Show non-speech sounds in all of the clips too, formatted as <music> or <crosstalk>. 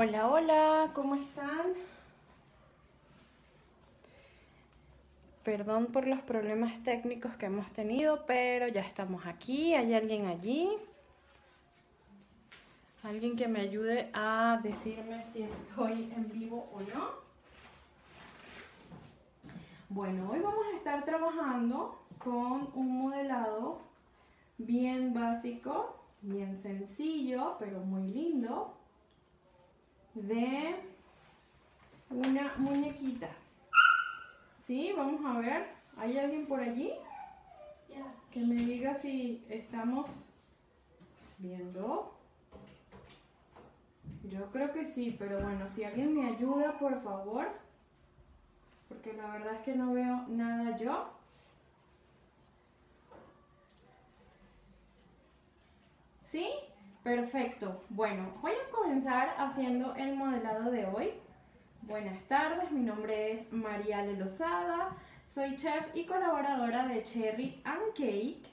Hola, hola, ¿cómo están? Perdón por los problemas técnicos que hemos tenido, pero ya estamos aquí. ¿Hay alguien allí? Alguien que me ayude a decirme si estoy en vivo o no. Bueno, hoy vamos a estar trabajando con un modelado bien básico, bien sencillo, pero muy lindo de una muñequita. ¿Sí? Vamos a ver. ¿Hay alguien por allí? Que me diga si estamos viendo. Yo creo que sí, pero bueno, si alguien me ayuda, por favor. Porque la verdad es que no veo nada yo. ¿Sí? Perfecto. Bueno, voy a comenzar haciendo el modelado de hoy. Buenas tardes, mi nombre es María Lozada, soy chef y colaboradora de Cherry and Cake.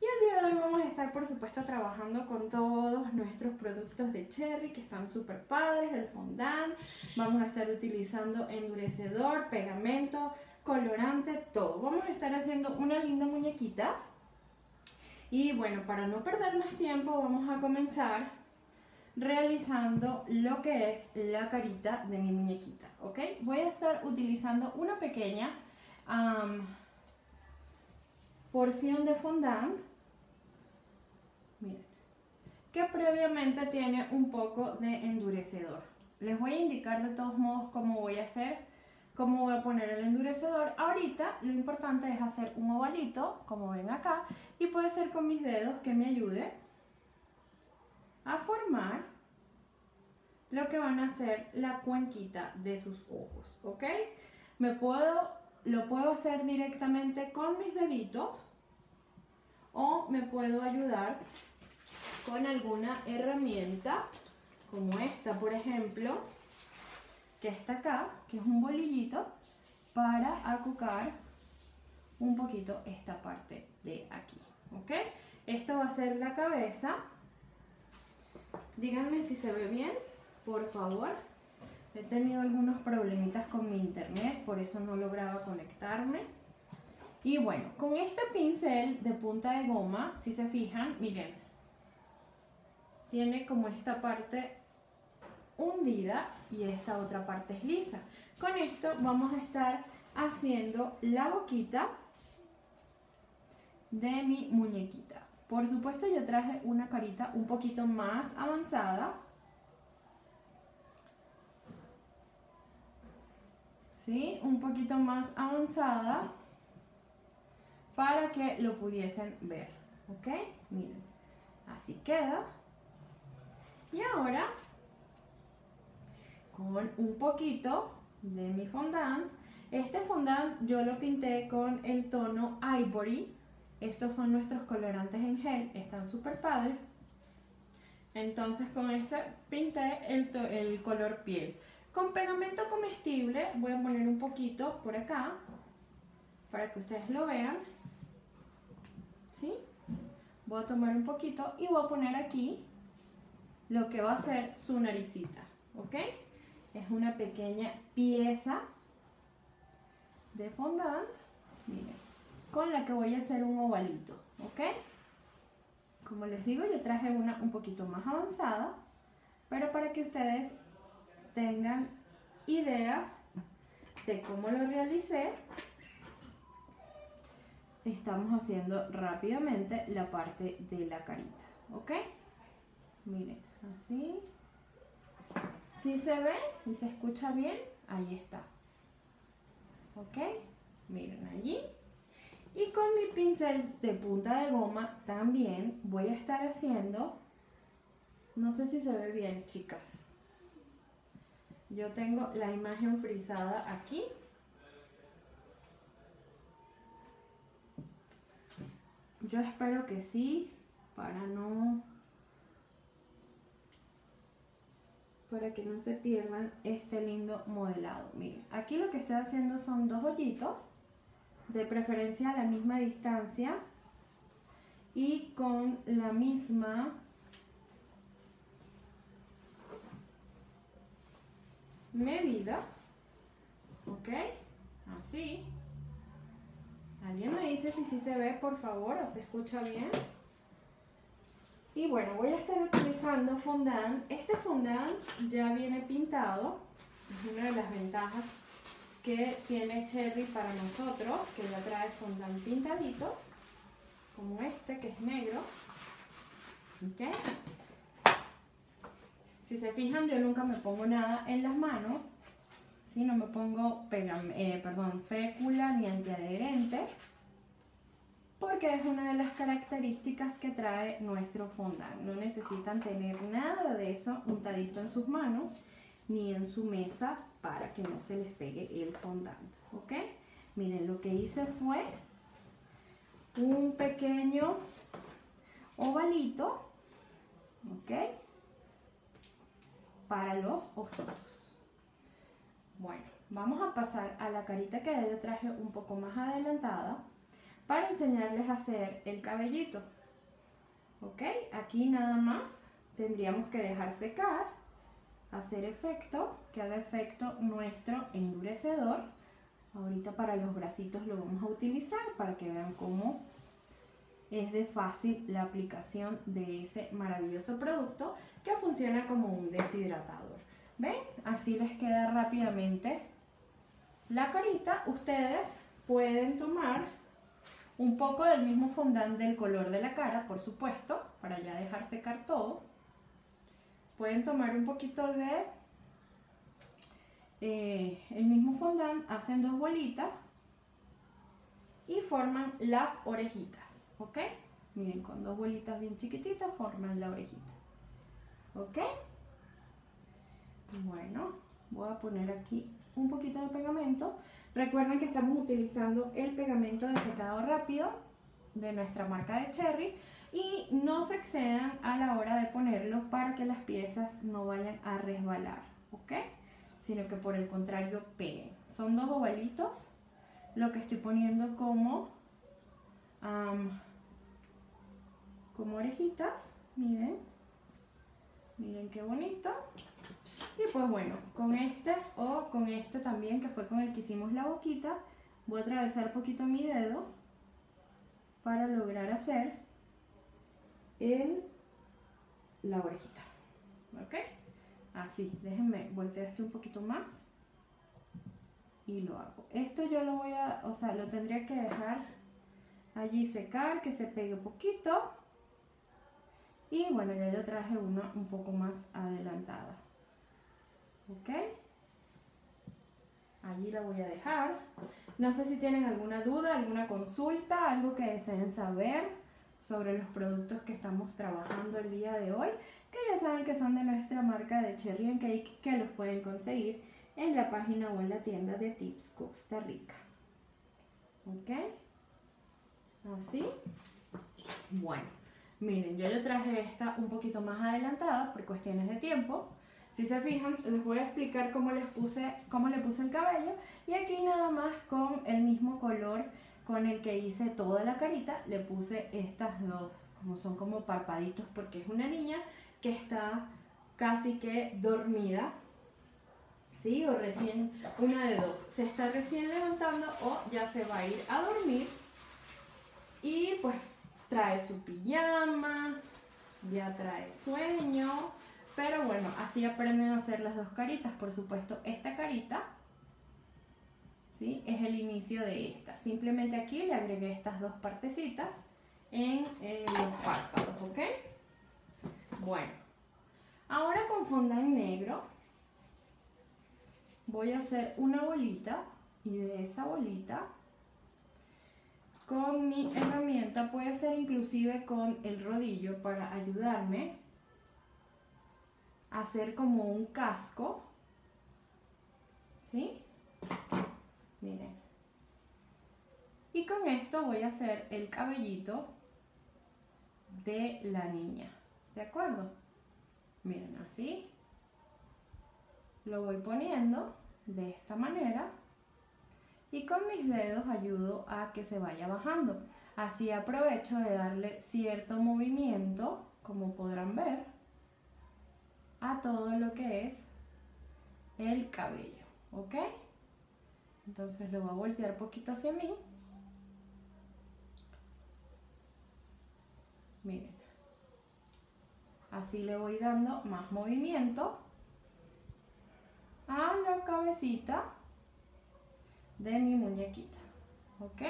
Y el día de hoy vamos a estar, por supuesto, trabajando con todos nuestros productos de Cherry que están súper padres, el fondant. Vamos a estar utilizando endurecedor, pegamento, colorante, todo. Vamos a estar haciendo una linda muñequita y bueno, para no perder más tiempo vamos a comenzar realizando lo que es la carita de mi muñequita, ¿ok? Voy a estar utilizando una pequeña porción de fondant, que previamente tiene un poco de endurecedor. Les voy a indicar de todos modos cómo voy a hacer cómo voy a poner el endurecedor. Ahorita lo importante es hacer un ovalito, como ven acá, y puede ser con mis dedos que me ayude a formar lo que van a ser la cuenquita de sus ojos, ¿ok? Me puedo, lo puedo hacer directamente con mis deditos o me puedo ayudar con alguna herramienta como esta, por ejemplo, que está acá, que es un bolillito, para acucar un poquito esta parte de aquí, ¿ok? Esto va a ser la cabeza. Díganme si se ve bien, por favor. He tenido algunos problemitas con mi internet, por eso no lograba conectarme. Y bueno, con este pincel de punta de goma, si se fijan, miren, tiene como esta parte hundida y esta otra parte es lisa. Con esto vamos a estar haciendo la boquita de mi muñequita. Por supuesto yo traje una carita un poquito más avanzada. ¿Sí? Un poquito más avanzada para que lo pudiesen ver. ¿Ok? Miren, así queda. Y ahora con un poquito de mi fondant. Este fondant yo lo pinté con el tono Ivory. Estos son nuestros colorantes en gel, están súper padres. Entonces con ese pinté el, el color piel. Con pegamento comestible voy a poner un poquito por acá para que ustedes lo vean. ¿Sí? Voy a tomar un poquito y voy a poner aquí lo que va a ser su naricita. ¿Ok? Es una pequeña pieza de fondant, miren, con la que voy a hacer un ovalito, ¿ok? Como les digo, yo traje una un poquito más avanzada, pero para que ustedes tengan idea de cómo lo realicé, estamos haciendo rápidamente la parte de la carita, ¿ok? Miren, así. Si se ve, si se escucha bien, ahí está. ¿Ok? Miren allí. Y con mi pincel de punta de goma también voy a estar haciendo, no sé si se ve bien chicas. Yo tengo la imagen frisada aquí. Yo espero que sí, para no para que no se pierdan este lindo modelado. Miren, aquí lo que estoy haciendo son dos hoyitos, de preferencia a la misma distancia y con la misma medida. ¿Ok? Así. ¿Alguien me dice si sí se ve, por favor, o se escucha bien? Y bueno, voy a estar utilizando fondant. Este fondant ya viene pintado. Es una de las ventajas que tiene Cherry para nosotros, que ya trae fondant pintadito, como este que es negro. ¿Ok? Si se fijan, yo nunca me pongo nada en las manos. Si No me pongo eh, perdón, fécula ni antiadherentes. Porque es una de las características que trae nuestro fondant. No necesitan tener nada de eso untadito en sus manos ni en su mesa para que no se les pegue el fondant. ¿Ok? Miren, lo que hice fue un pequeño ovalito. ¿Ok? para los ojitos. Bueno, vamos a pasar a la carita que yo traje un poco más adelantada para enseñarles a hacer el cabellito. ¿Ok? Aquí nada más tendríamos que dejar secar, hacer efecto, que haga efecto nuestro endurecedor. Ahorita para los bracitos lo vamos a utilizar para que vean cómo es de fácil la aplicación de ese maravilloso producto que funciona como un deshidratador. ¿Ven? Así les queda rápidamente la carita. Ustedes pueden tomar un poco del mismo fondant del color de la cara, por supuesto, para ya dejar secar todo. Pueden tomar un poquito de eh, el mismo fondant, hacen dos bolitas y forman las orejitas. ¿ok? Miren, con dos bolitas bien chiquititas forman la orejita, ¿ok? Bueno, voy a poner aquí un poquito de pegamento. Recuerden que estamos utilizando el pegamento de secado rápido de nuestra marca de Cherry y no se excedan a la hora de ponerlo para que las piezas no vayan a resbalar, ¿ok? Sino que por el contrario peguen. Son dos ovalitos, lo que estoy poniendo como como orejitas, miren, miren qué bonito. Y pues bueno, con este o con este también, que fue con el que hicimos la boquita, voy a atravesar un poquito mi dedo para lograr hacer el, la orejita. ¿Ok? Así, déjenme voltear esto un poquito más y lo hago. Esto yo lo voy a, o sea, lo tendría que dejar allí secar, que se pegue un poquito y bueno, ya yo traje una un poco más adelantada. ¿Ok? Allí la voy a dejar. No sé si tienen alguna duda, alguna consulta, algo que deseen saber sobre los productos que estamos trabajando el día de hoy, que ya saben que son de nuestra marca de Cherry and Cake, que los pueden conseguir en la página o en la tienda de Tips Costa Rica. ¿Ok? Así. Bueno. Miren, yo traje esta un poquito más adelantada por cuestiones de tiempo. Si se fijan, les voy a explicar cómo, les puse, cómo le puse el cabello. Y aquí nada más con el mismo color con el que hice toda la carita, le puse estas dos, como son como parpaditos, porque es una niña que está casi que dormida. ¿Sí? O recién, una de dos, se está recién levantando o ya se va a ir a dormir. Y pues trae su pijama, ya trae sueño, pero bueno, así aprenden a hacer las dos caritas. Por supuesto, esta carita ¿sí? es el inicio de esta. Simplemente aquí le agregué estas dos partecitas en, los párpados, ¿ok? Bueno, ahora con fondant negro voy a hacer una bolita y de esa bolita con mi herramienta, puede ser inclusive con el rodillo para ayudarme hacer como un casco. ¿Sí? Miren. Y con esto voy a hacer el cabellito de la niña. ¿De acuerdo? Miren, así. Lo voy poniendo de esta manera y con mis dedos ayudo a que se vaya bajando. Así aprovecho de darle cierto movimiento, como podrán ver, a todo lo que es el cabello, ¿ok? Entonces lo voy a voltear poquito hacia mí. Miren. Así le voy dando más movimiento a la cabecita de mi muñequita. ¿Ok?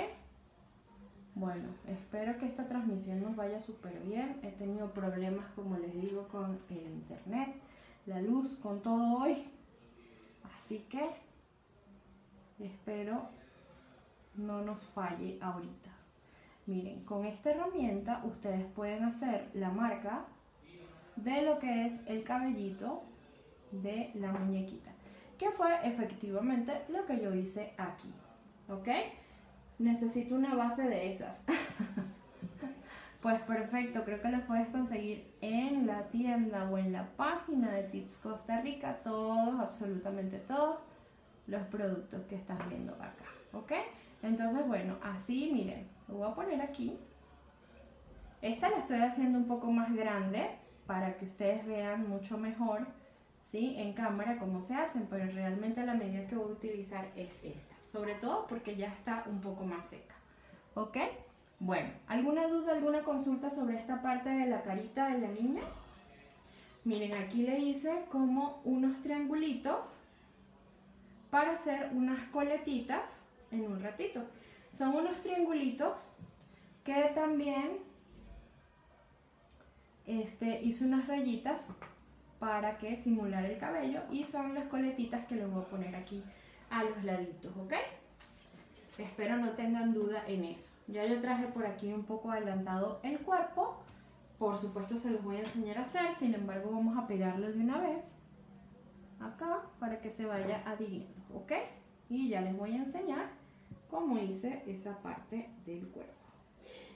Bueno, espero que esta transmisión nos vaya súper bien. He tenido problemas, como les digo, con el internet, la luz, con todo hoy. Así que espero no nos falle ahorita. Miren, con esta herramienta ustedes pueden hacer la marca de lo que es el cabellito de la muñequita, que fue efectivamente lo que yo hice aquí, ¿ok? Necesito una base de esas. <laughs> pues perfecto, creo que las puedes conseguir en la tienda o en la página de Tips Costa Rica, todos, absolutamente todos los productos que estás viendo acá, ¿ok? Entonces, bueno, así, miren, lo voy a poner aquí. Esta la estoy haciendo un poco más grande para que ustedes vean mucho mejor, ¿sí? En cámara cómo se hacen, pero realmente la medida que voy a utilizar es esta. Sobre todo porque ya está un poco más seca, ¿ok? Bueno, ¿alguna duda, alguna consulta sobre esta parte de la carita de la niña? Miren, aquí le hice como unos triangulitos para hacer unas coletitas en un ratito. Son unos triangulitos que también este, hice unas rayitas para que simular el cabello y son las coletitas que les voy a poner aquí a los laditos, ¿ok? Espero no tengan duda en eso. Ya yo traje por aquí un poco adelantado el cuerpo. Por supuesto se los voy a enseñar a hacer, sin embargo vamos a pegarlo de una vez acá para que se vaya adhiriendo, ¿ok? Y ya les voy a enseñar cómo hice esa parte del cuerpo.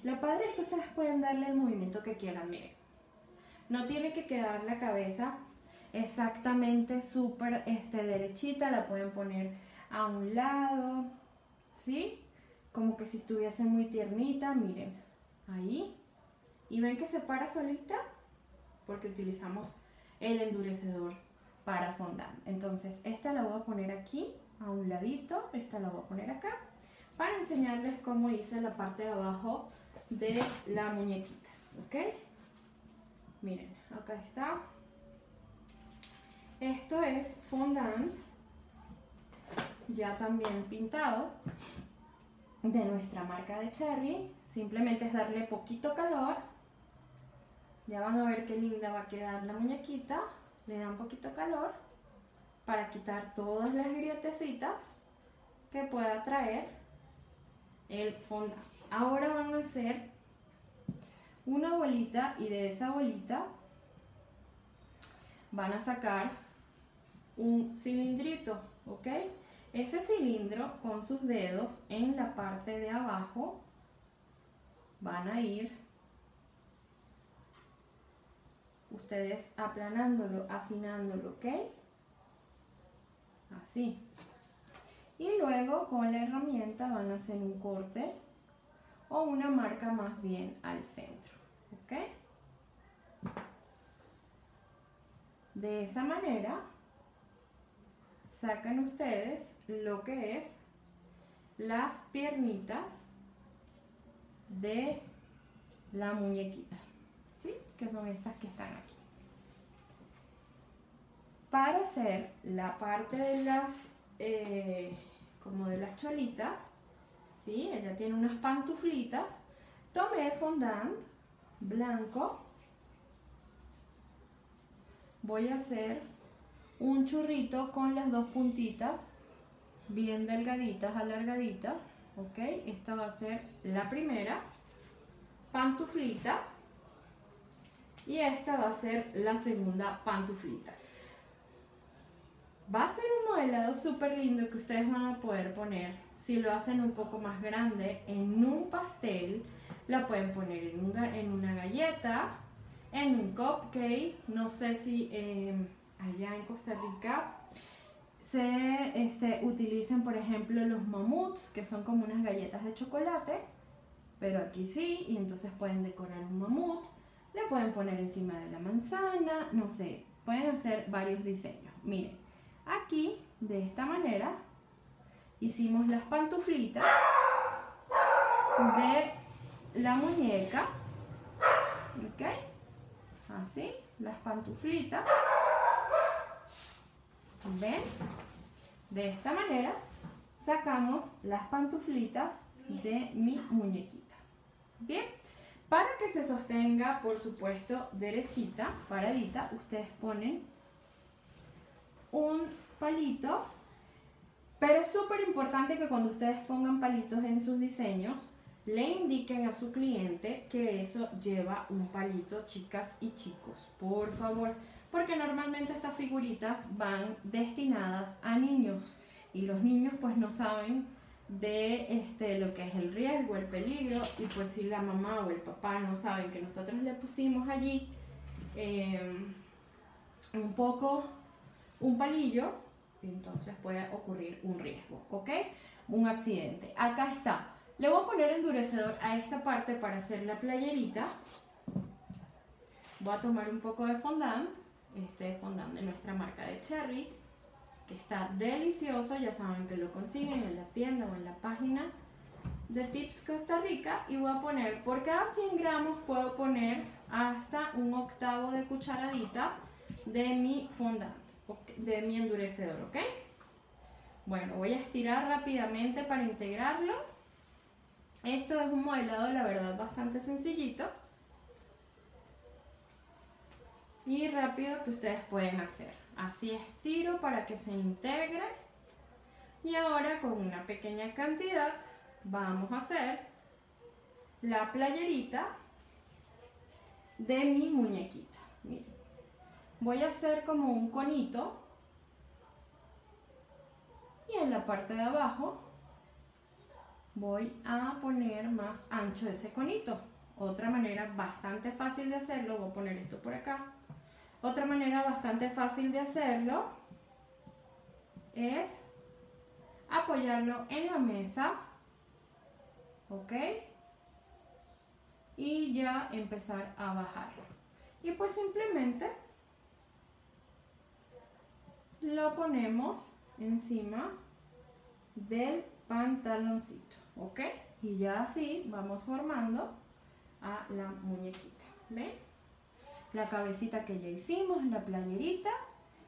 Lo padre es que ustedes pueden darle el movimiento que quieran, miren. No tiene que quedar la cabeza exactamente súper este, derechita, la pueden poner a un lado, ¿sí? Como que si estuviese muy tiernita, miren, ahí. Y ven que se para solita porque utilizamos el endurecedor para fondar. Entonces, esta la voy a poner aquí, a un ladito, esta la voy a poner acá, para enseñarles cómo hice la parte de abajo de la muñequita, ¿ok? Miren, acá está. Esto es fondant, ya también pintado, de nuestra marca de Cherry. Simplemente es darle poquito calor. Ya van a ver qué linda va a quedar la muñequita le da un poquito calor para quitar todas las grietecitas que pueda traer el fondo. Ahora van a hacer una bolita y de esa bolita van a sacar un cilindrito, ¿ok? Ese cilindro con sus dedos en la parte de abajo van a ir ustedes aplanándolo, afinándolo, ¿ok? Así. Y luego con la herramienta van a hacer un corte o una marca más bien al centro, ¿ok? De esa manera sacan ustedes lo que es las piernitas de la muñequita que son estas que están aquí. Para hacer la parte de las, eh, como de las cholitas, ¿sí? ella tiene unas pantuflitas, tomé fondant blanco, voy a hacer un churrito con las dos puntitas bien delgaditas, alargaditas, ok, esta va a ser la primera pantuflita y esta va a ser la segunda pantuflita. Va a ser un modelado súper lindo que ustedes van a poder poner si lo hacen un poco más grande en un pastel. La pueden poner en una, en una galleta, en un cupcake. No sé si em, allá en Costa Rica se este, utilizan, por ejemplo, los mamuts, que son como unas galletas de chocolate. Pero aquí sí, y entonces pueden decorar un mamut le pueden poner encima de la manzana, no sé, pueden hacer varios diseños. Miren, Aquí, de esta manera, hicimos las pantuflitas de la muñeca. ¿Ok? Así, las pantuflitas. ¿Ven? De esta manera sacamos las pantuflitas de mi muñequita. Bien, para que se sostenga, por supuesto, derechita, paradita, ustedes ponen un palito, pero es súper importante que cuando ustedes pongan palitos en sus diseños, le indiquen a su cliente que eso lleva un palito, chicas y chicos, por favor, porque normalmente estas figuritas van destinadas a niños y los niños pues no saben de este, lo que es el riesgo, el peligro, y pues si la mamá o el papá no saben que nosotros le pusimos allí em, un poco un palillo, entonces puede ocurrir un riesgo, ¿ok? Un accidente. Acá está. Le voy a poner endurecedor a esta parte para hacer la playerita. Voy a tomar un poco de fondant, este fondant de nuestra marca de Cherry que está delicioso, ya saben que lo consiguen en la tienda o en la página de Tips Costa Rica y voy a poner, por cada 100 gramos puedo poner hasta un octavo de cucharadita de mi fondant, de mi endurecedor, ¿ok? Bueno, voy a estirar rápidamente para integrarlo. Esto es un modelado, la verdad, bastante sencillito y rápido que ustedes pueden hacer. Así estiro para que se integre. Y ahora con una pequeña cantidad vamos a hacer la playerita de mi muñequita. Voy a hacer como un conito y en la parte de abajo voy a poner más ancho ese conito. Otra manera bastante fácil de hacerlo, voy a poner esto por acá otra manera bastante fácil de hacerlo es apoyarlo en la mesa, ¿ok? Y ya empezar a bajar. Y pues simplemente lo ponemos encima del pantaloncito, ¿ok? Y ya así vamos formando a la muñequita, ¿ven? La cabecita que ya hicimos, la playerita.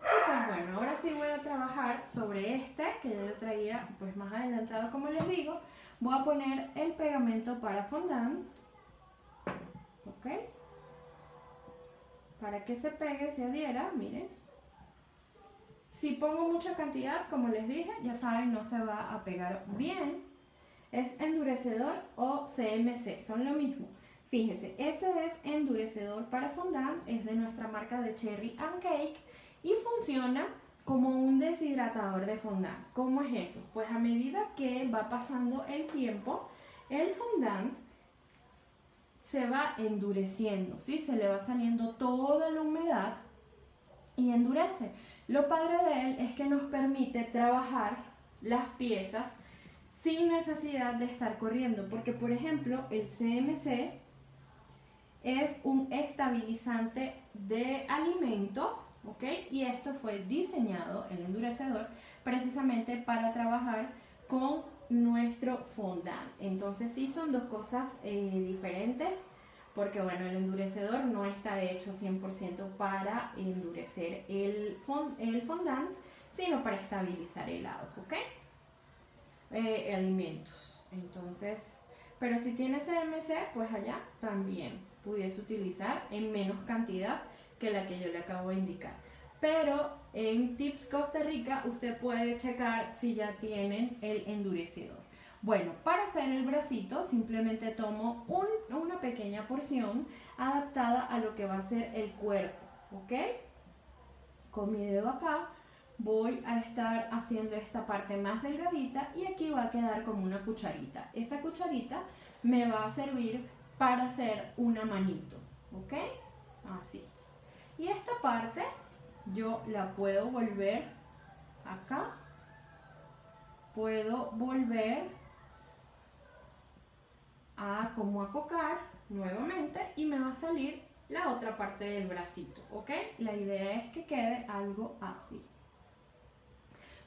Y pues bueno, ahora sí voy a trabajar sobre este, que ya lo traía pues más adelantado como les digo. Voy a poner el pegamento para fondant. ¿Ok? Para que se pegue, se adhiera, miren. Si pongo mucha cantidad, como les dije, ya saben, no se va a pegar bien. Es endurecedor o CMC, son lo mismo. Fíjese, ese es endurecedor para fondant, es de nuestra marca de Cherry and Cake y funciona como un deshidratador de fondant. ¿Cómo es eso? Pues a medida que va pasando el tiempo, el fondant se va endureciendo, ¿sí? Se le va saliendo toda la humedad y endurece. Lo padre de él es que nos permite trabajar las piezas sin necesidad de estar corriendo, porque por ejemplo el CMC es un estabilizante de alimentos, ¿ok? Y esto fue diseñado, el endurecedor, precisamente para trabajar con nuestro fondant. Entonces sí son dos cosas eh, diferentes, porque bueno, el endurecedor no está hecho 100% para endurecer el, el fondant, sino para estabilizar helados, ¿ok? Eh, alimentos. Entonces, pero si tiene CMC, pues allá también pudiese utilizar en menos cantidad que la que yo le acabo de indicar. Pero en Tips Costa Rica usted puede checar si ya tienen el endurecedor. Bueno, para hacer el bracito simplemente tomo una pequeña porción adaptada a lo que va a ser el cuerpo, ¿ok? Con mi dedo acá voy a estar haciendo esta parte más delgadita y aquí va a quedar como una cucharita. Esa cucharita me va a servir para hacer una manito, ¿ok? Así. Y esta parte yo la puedo volver acá. Puedo volver a como acocar nuevamente y me va a salir la otra parte del bracito, ¿ok? La idea es que quede algo así.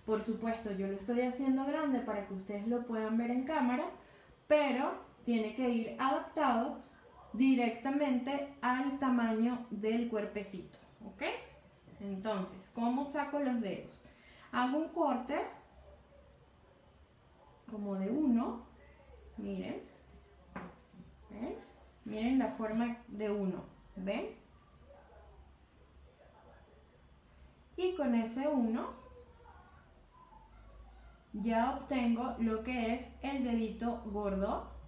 Por supuesto, yo lo estoy haciendo grande para que ustedes lo puedan ver en cámara, pero tiene que ir adaptado directamente al tamaño del cuerpecito, ¿ok? Entonces, ¿cómo saco los dedos? Hago un corte como de uno, miren. Miren la forma de uno, ¿ven? Y con ese uno ya obtengo lo que es el dedito gordo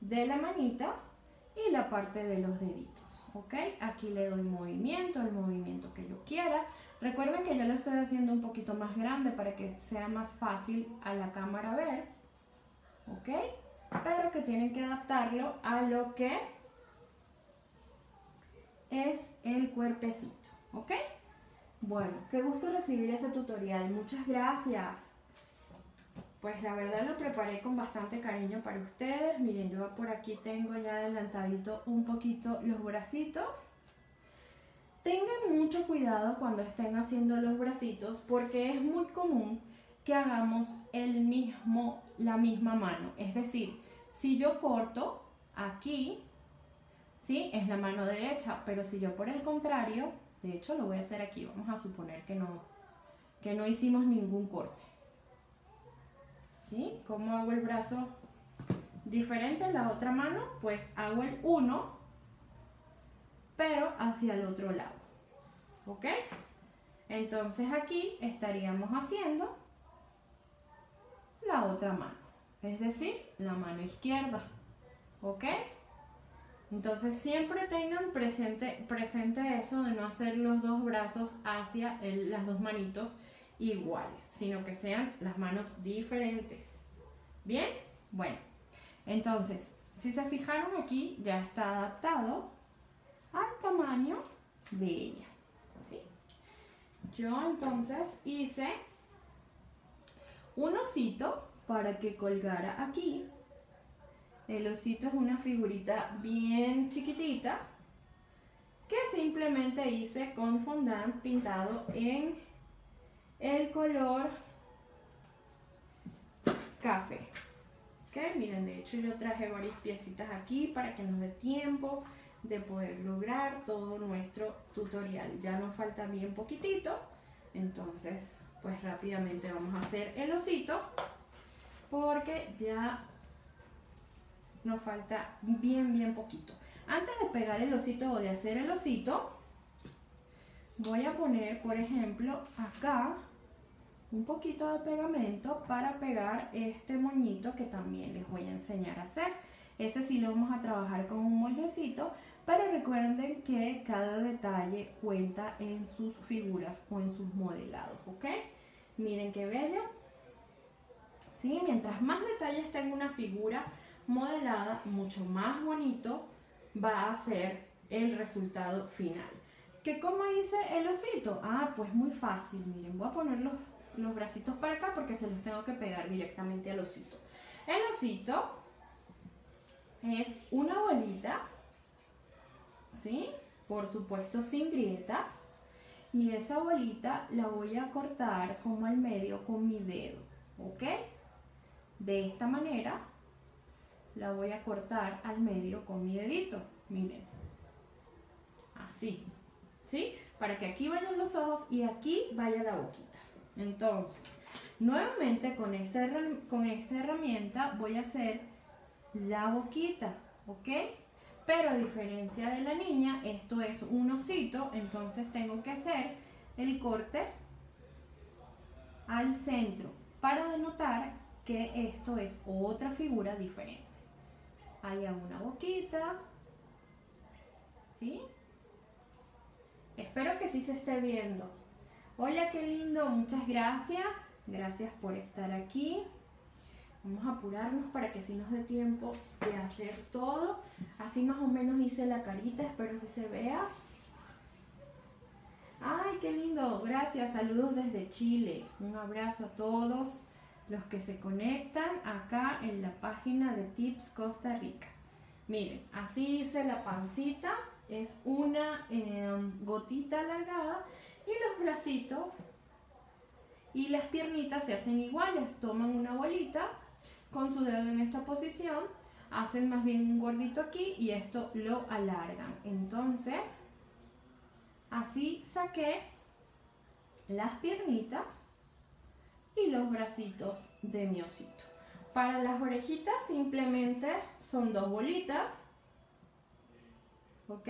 de la manita y la parte de los deditos. ¿ok? Aquí le doy movimiento, el movimiento que yo quiera. Recuerden que yo lo estoy haciendo un poquito más grande para que sea más fácil a la cámara ver, ¿ok? Pero que tienen que adaptarlo a lo que es el cuerpecito, ¿ok? Bueno, qué gusto recibir ese tutorial, muchas gracias. Pues la verdad lo preparé con bastante cariño para ustedes. Miren, yo por aquí tengo ya adelantadito un poquito los bracitos. Tengan mucho cuidado cuando estén haciendo los bracitos porque es muy común que hagamos el mismo, la misma mano. Es decir, si yo corto aquí, ¿sí? Es la mano derecha, pero si yo por el contrario, de hecho lo voy a hacer aquí, vamos a suponer que no, que no hicimos ningún corte. ¿Sí? ¿Cómo hago el brazo diferente en la otra mano? Pues hago el 1, pero hacia el otro lado, ¿ok? Entonces aquí estaríamos haciendo la otra mano, es decir, la mano izquierda, ¿ok? Entonces siempre tengan presente, presente eso de no hacer los dos brazos hacia las dos manitos iguales, sino que sean las manos diferentes. ¿Bien? Bueno, entonces, si se fijaron aquí, ya está adaptado al tamaño de ella. ¿sí? Yo entonces hice un osito para que colgara aquí. El osito es una figurita bien chiquitita que simplemente hice con fondant pintado en el color café. ¿Ok? Miren, de hecho yo traje varias piecitas aquí para que nos dé tiempo de poder lograr todo nuestro tutorial. Ya nos falta bien poquitito, entonces pues rápidamente vamos a hacer el osito porque ya nos falta bien bien poquito. Antes de pegar el osito o de hacer el osito, voy a poner por ejemplo acá un poquito de pegamento para pegar este moñito que también les voy a enseñar a hacer. Ese sí lo vamos a trabajar con un moldecito, pero recuerden que cada detalle cuenta en sus figuras o en sus modelados, ¿ok? Miren qué bello. ¿Sí? Mientras más detalles tenga una figura modelada, mucho más bonito va a ser el resultado final. ¿Qué cómo hice el osito? Ah, pues muy fácil, miren, voy a ponerlo los bracitos para acá porque se los tengo que pegar directamente al osito. El osito es una bolita, ¿sí? Por supuesto sin grietas. Y esa bolita la voy a cortar como al medio con mi dedo, ¿ok? De esta manera la voy a cortar al medio con mi dedito, miren. Así, ¿sí? Para que aquí vayan los ojos y aquí vaya la boquita. Entonces, nuevamente con esta, con esta herramienta voy a hacer la boquita, ¿ok? Pero a diferencia de la niña, esto es un osito, entonces tengo que hacer el corte al centro para denotar que esto es otra figura diferente. Hay una boquita, ¿sí? Espero que sí se esté viendo. Hola, qué lindo, muchas gracias. Gracias por estar aquí. Vamos a apurarnos para que si nos dé tiempo de hacer todo. Así más o menos hice la carita, espero si se vea. Ay, qué lindo, gracias. Saludos desde Chile. Un abrazo a todos los que se conectan acá en la página de Tips Costa Rica. Miren, así dice la pancita. Es una em, gotita alargada y los bracitos Y las piernitas se hacen iguales, toman una bolita con su dedo en esta posición, hacen más bien un gordito aquí y esto lo alargan. Entonces, así saqué las piernitas y los bracitos de mi osito. Para las orejitas simplemente son dos bolitas, ¿ok?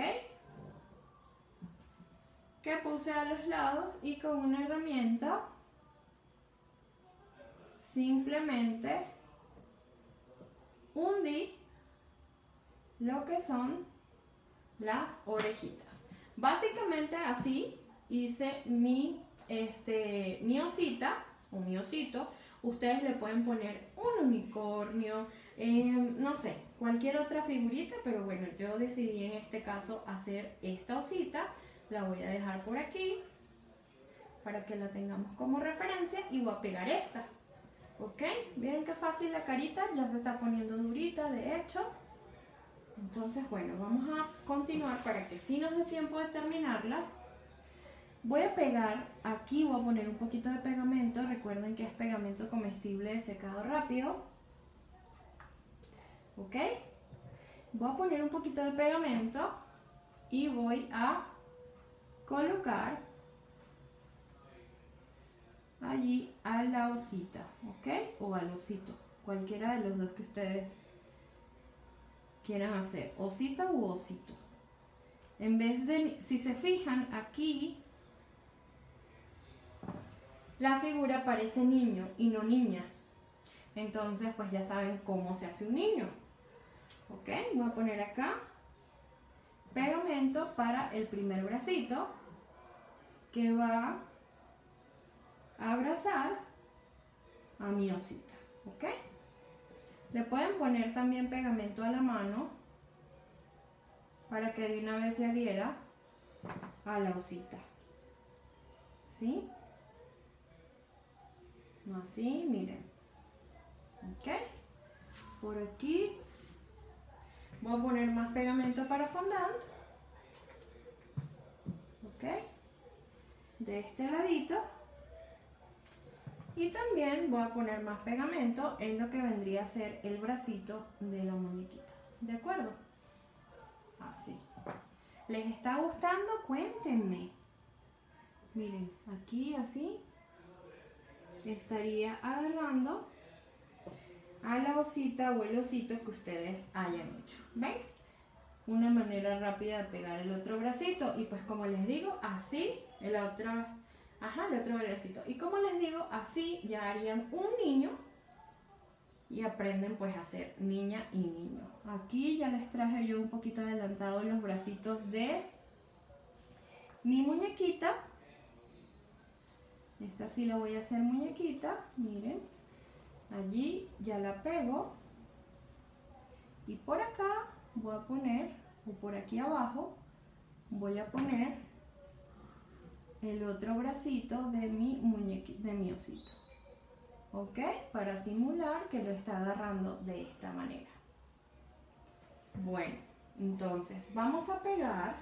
Que puse a los lados y con una herramienta simplemente hundí lo que son las orejitas. Básicamente así hice mi, este, mi osita o mi osito. Ustedes le pueden poner un unicornio, em, no sé, cualquier otra figurita, pero bueno, yo decidí en este caso hacer esta osita. La voy a dejar por aquí para que la tengamos como referencia y voy a pegar esta. ¿Ok? ¿Vieron qué fácil la carita? Ya se está poniendo durita, de hecho. Entonces, bueno, vamos a continuar para que si nos dé tiempo de terminarla. Voy a pegar, aquí voy a poner un poquito de pegamento. Recuerden que es pegamento comestible de secado rápido. ¿Ok? Voy a poner un poquito de pegamento y voy a colocar allí a la osita, ¿ok? O al osito, cualquiera de los dos que ustedes quieran hacer, osita u osito. En vez de, si se fijan aquí, la figura parece niño y no niña. Entonces, pues ya saben cómo se hace un niño. ¿Ok? Voy a poner acá pegamento para el primer bracito que va abrazar a mi osita, ¿ok? Le pueden poner también pegamento a la mano para que de una vez se adhiera a la osita, ¿sí? Así, miren, ¿ok? Por aquí voy a poner más pegamento para fondant, ¿ok? De este ladito y también voy a poner más pegamento en lo que vendría a ser el bracito de la muñequita. ¿De acuerdo? Así. ¿Les está gustando? Cuéntenme. Miren, aquí así estaría agarrando a la osita o el osito que ustedes hayan hecho. ¿Ven? Una manera rápida de pegar el otro bracito. Y pues como les digo, así el otro Ajá, el otro bracito. Y como les digo, así ya harían un niño y aprenden pues a ser niña y niño. Aquí ya les traje yo un poquito adelantado los bracitos de mi muñequita. Esta sí la voy a hacer muñequita, miren. Allí ya la pego. Y por acá voy a poner, o por aquí abajo, voy a poner el otro bracito de mi muñequito, de mi osito. ¿Ok? Para simular que lo está agarrando de esta manera. Bueno, entonces vamos a pegar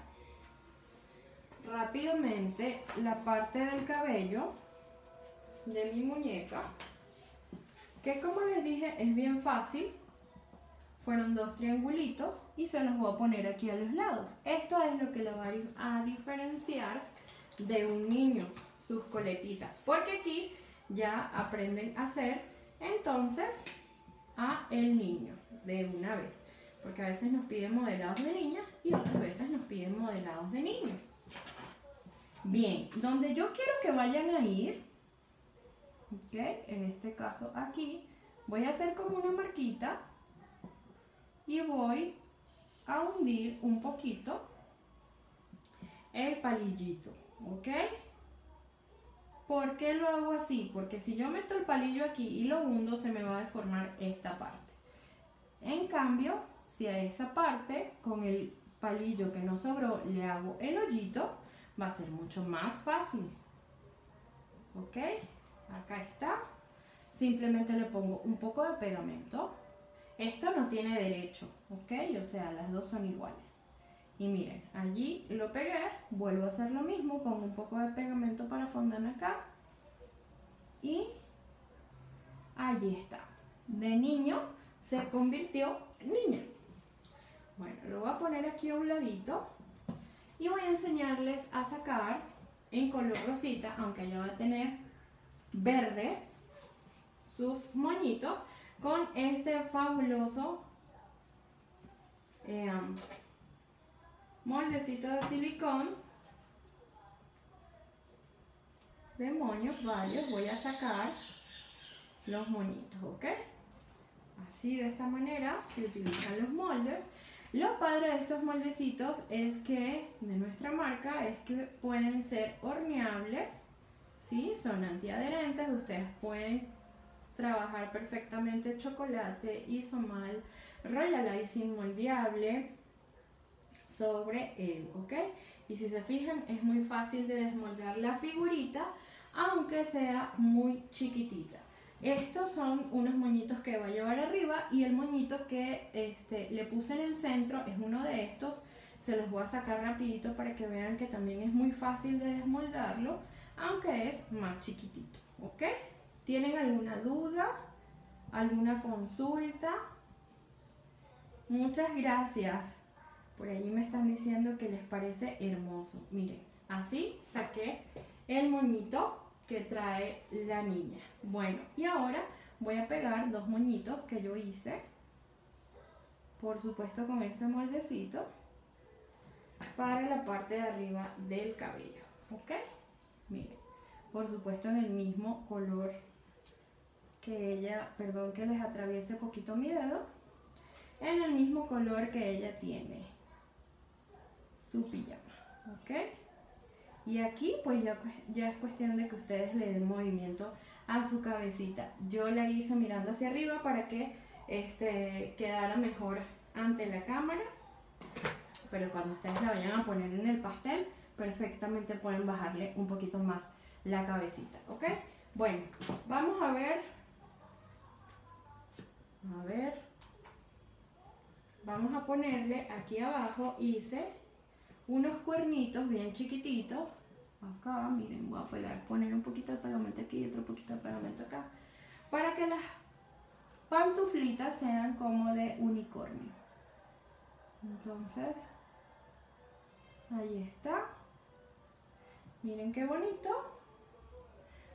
rápidamente la parte del cabello de mi muñeca. Que como les dije es bien fácil. Fueron dos triangulitos y se los voy a poner aquí a los lados. Esto es lo que lo va a diferenciar de un niño, sus coletitas, porque aquí ya aprenden a hacer entonces a el niño de una vez, porque a veces nos piden modelados de niña y otras veces nos piden modelados de niño. Bien, donde yo quiero que vayan a ir, en este caso aquí, voy a hacer como una marquita y voy a hundir un poquito el palillito. ¿Ok? ¿Por qué lo hago así? Porque si yo meto el palillo aquí y lo hundo, se me va a deformar esta parte. En cambio, si a esa parte, con el palillo que no sobró, le hago el hoyito, va a ser mucho más fácil. ¿Ok? Acá está. Simplemente le pongo un poco de pegamento. Esto no tiene derecho, ¿ok? O sea, las dos son iguales. Y miren, allí lo pegué, vuelvo a hacer lo mismo, pongo un poco de pegamento para fondar acá. y allí está. De niño se convirtió en niña. Bueno, lo voy a poner aquí a un ladito y voy a enseñarles a sacar en color rosita, aunque ella va a tener verde, sus moñitos con este fabuloso eh, moldecito de silicón de moños varios voy a sacar los moñitos ok así de esta manera se utilizan los moldes. Lo padre de estos moldecitos es que de nuestra marca es que pueden ser horneables ¿sí? son antiadherentes ustedes pueden trabajar perfectamente chocolate, isomal, icing moldeable sobre él, ¿ok? Y si se fijan es muy fácil de desmoldar la figurita, aunque sea muy chiquitita. Estos son unos moñitos que va a llevar arriba y el moñito que este, le puse en el centro es uno de estos. Se los voy a sacar rapidito para que vean que también es muy fácil de desmoldarlo, aunque es más chiquitito, ¿ok? ¿Tienen alguna duda? ¿Alguna consulta? Muchas gracias. Por allí me están diciendo que les parece hermoso. Miren, así saqué el moñito que trae la niña. Bueno, y ahora voy a pegar dos moñitos que yo hice. Por supuesto con ese moldecito. Para la parte de arriba del cabello. ¿Ok? Miren. Por supuesto en el mismo color que ella, perdón que les atraviese poquito mi dedo, en el mismo color que ella tiene su pijama, ¿ok? Y aquí pues ya, es cuestión de que ustedes le den movimiento a su cabecita. Yo la hice mirando hacia arriba para que este, quedara mejor ante la cámara, pero cuando ustedes la vayan a poner en el pastel, perfectamente pueden bajarle un poquito más la cabecita, ¿ok? Bueno, vamos a ver a ver. Vamos a ponerle aquí abajo, hice unos cuernitos bien chiquititos. Acá, miren, voy a poner un poquito de pegamento aquí y otro poquito de pegamento acá. Para que las pantuflitas sean como de unicornio. Entonces, ahí está. Miren qué bonito.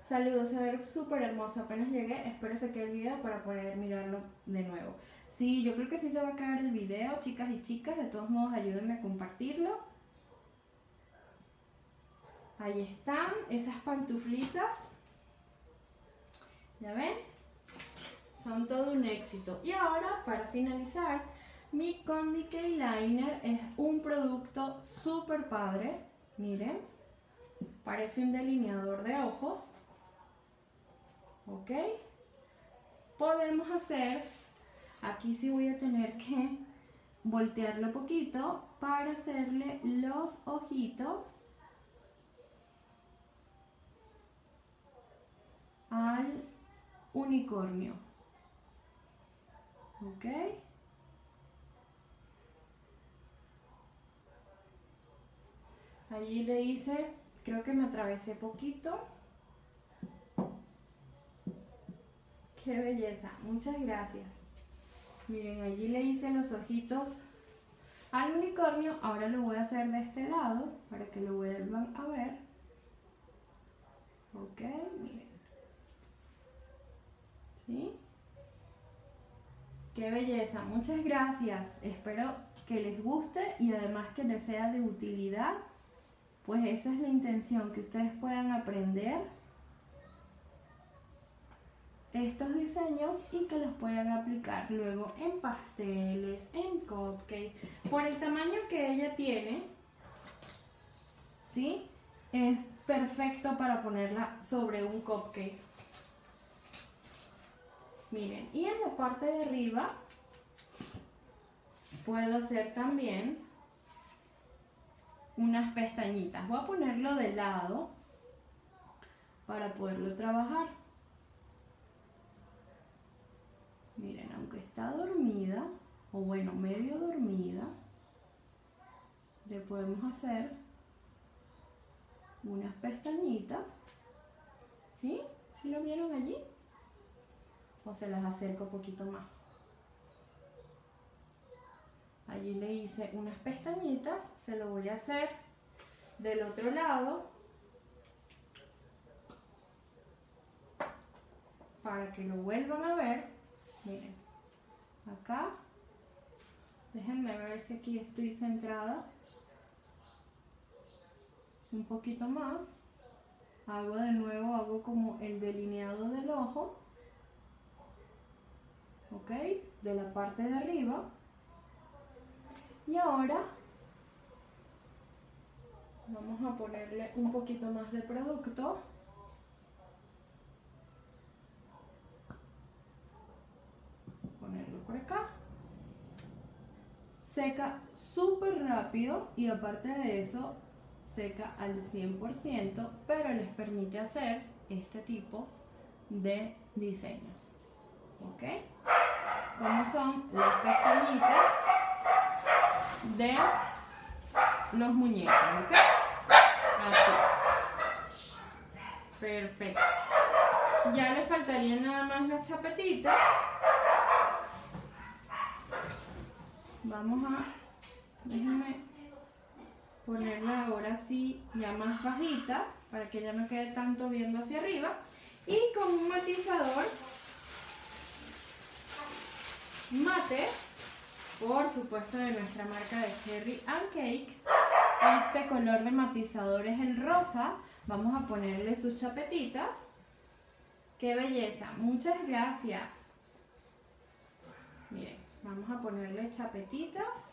Saludos, se ve súper hermoso. Apenas llegué, espero se quede el video para poder mirarlo de nuevo. Sí, yo creo que sí se va a quedar el video, chicas y chicas. De todos modos, ayúdenme a compartirlo. Ahí están esas pantuflitas. ¿Ya ven? Son todo un éxito. Y ahora, para finalizar, mi Condi K-Liner es un producto súper padre. Miren, parece un delineador de ojos. ¿ok? Podemos hacer, aquí sí voy a tener que voltearlo poquito para hacerle los ojitos al unicornio. ¿Ok? Allí le hice, creo que me atravesé poquito. Qué belleza, muchas gracias. Miren, allí le hice los ojitos al unicornio. Ahora lo voy a hacer de este lado para que lo vuelvan a ver. Ok, miren. ¿Sí? Qué belleza, muchas gracias. Espero que les guste y además que les sea de utilidad. Pues esa es la intención, que ustedes puedan aprender estos diseños y que los puedan aplicar luego en pasteles, en cupcake. Por el tamaño que ella tiene, ¿sí? Es perfecto para ponerla sobre un cupcake. Miren, y en la parte de arriba puedo hacer también unas pestañitas. Voy a ponerlo de lado para poderlo trabajar. Miren, aunque está dormida, o bueno, medio dormida, le podemos hacer unas pestañitas, ¿sí? ¿Sí lo vieron allí? O se las acerco un poquito más. Allí le hice unas pestañitas, se lo voy a hacer del otro lado para que lo vuelvan a ver. Miren, acá, déjenme ver si aquí estoy centrada. Un poquito más. Hago de nuevo, hago como el delineado del ojo. ¿Ok? De la parte de arriba. Y ahora vamos a ponerle un poquito más de producto. Ponerlo por acá. Seca súper rápido y aparte de eso seca al 100%, pero les permite hacer este tipo de diseños. ¿Ok? Como son las pestañitas de los muñecos, ¿ok? Así. Perfecto. Ya le faltarían nada más las chapetitas. Vamos a... Déjenme ponerla ahora así ya más bajita para que ya no quede tanto viendo hacia arriba. Y con un matizador mate por supuesto de nuestra marca de Cherry and Cake. Este color de matizador es el rosa. Vamos a ponerle sus chapetitas. ¡Qué belleza! Muchas gracias. Miren, vamos a ponerle chapetitas.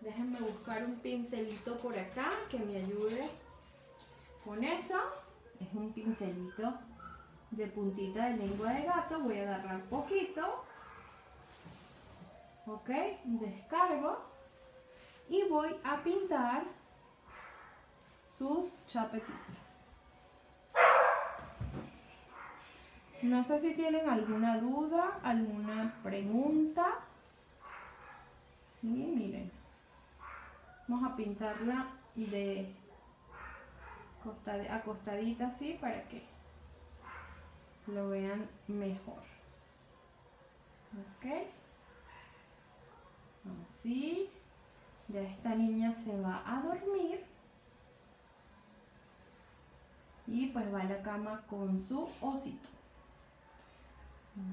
Déjenme buscar un pincelito por acá que me ayude con eso. Es un pincelito de puntita de lengua de gato. Voy a agarrar poquito ok descargo. Y voy a pintar sus chapetitas. No sé si tienen alguna duda alguna pregunta. Sí miren. Vamos a pintarla de acostadita así para que lo vean mejor. Ok Así. Ya esta niña se va a dormir. Y pues va a la cama con su osito.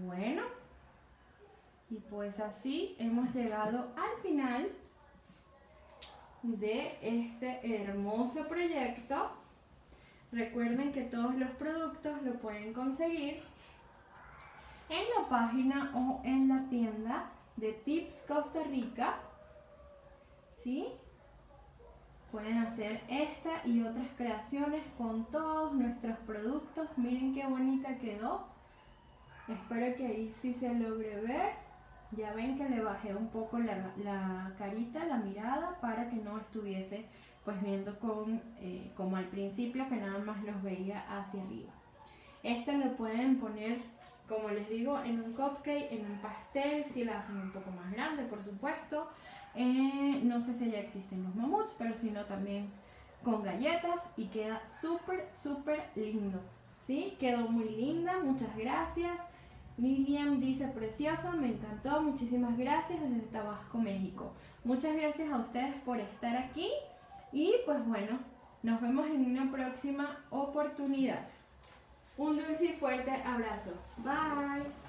Bueno. Y pues así hemos llegado al final de este hermoso proyecto. Recuerden que todos los productos lo pueden conseguir en la página o en la tienda de Tips Costa Rica. ¿Sí? Pueden hacer esta y otras creaciones con todos nuestros productos. Miren qué bonita quedó. Espero que ahí sí se logre ver. Ya ven que le bajé un poco la, carita, la mirada, para que no estuviese pues viendo con, eh, como al principio que nada más los veía hacia arriba. Esto lo pueden poner como les digo, en un cupcake, en un pastel, si la hacen un poco más grande, por supuesto. Eh, no sé si ya existen los mamuts, pero si no también con galletas y queda súper, súper lindo. ¿Sí? Quedó muy linda, muchas gracias. Miriam dice preciosa, me encantó, muchísimas gracias desde Tabasco, México. Muchas gracias a ustedes por estar aquí y pues bueno, nos vemos en una próxima oportunidad. Un dulce y fuerte abrazo. Bye.